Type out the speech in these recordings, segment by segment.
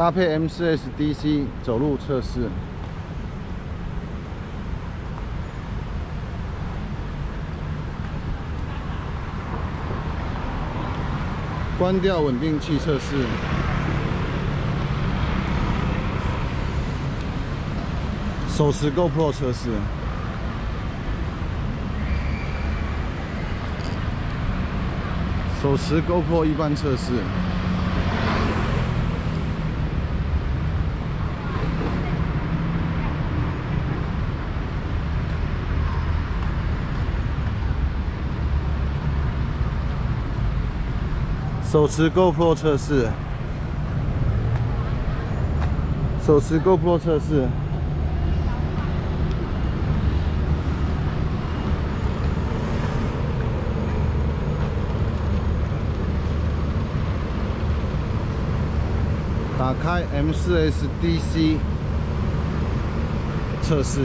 搭配 M4S DC 走路测试。关掉稳定器测试。手持 GoPro 测试。手持 GoPro 一般测试。手持 GoPro 测试。手持 GoPro 测试。打开 M4S DC 测试，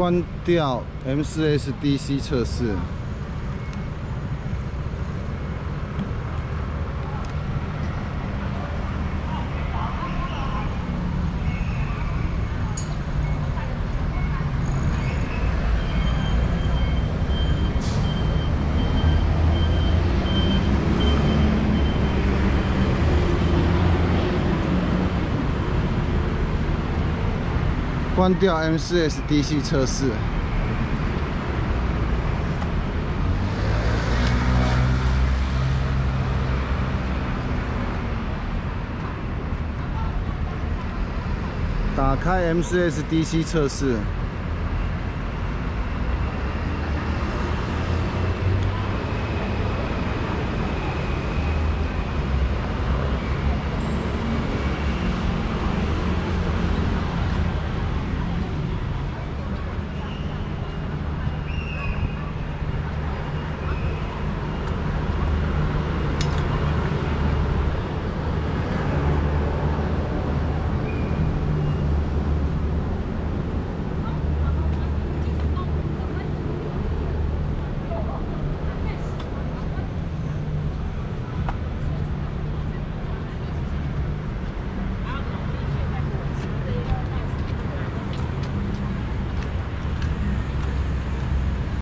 关掉 M4S DC 测试。关掉 M4S DC 测试。打开 M4S DC 测试。